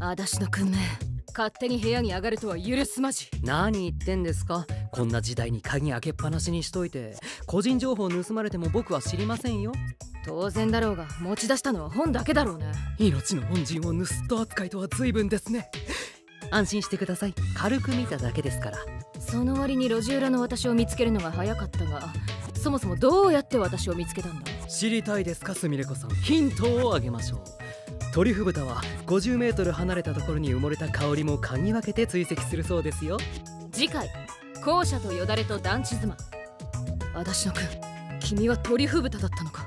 私の訓命勝手に部屋に上がるとは許すまじ。何言ってんですか？こんな時代に鍵開けっぱなしにしといて。個人情報盗まれても僕は知りませんよ。当然だろうが持ち出したのは本だけだろうね。命の恩人を盗人扱いとは随分ですね。安心してください。軽く見ただけですから。その割に路地裏の私を見つけるのが早かったがそもそもどうやって私を見つけたんだ？知りたいですかすみれこさん。ヒントをあげましょうトリュフ豚は50メートル離れたところに埋もれた香りも嗅ぎ分けて追跡するそうですよ。次回校舎とよだれと団地妻。私の君君はトリュフ豚だったのか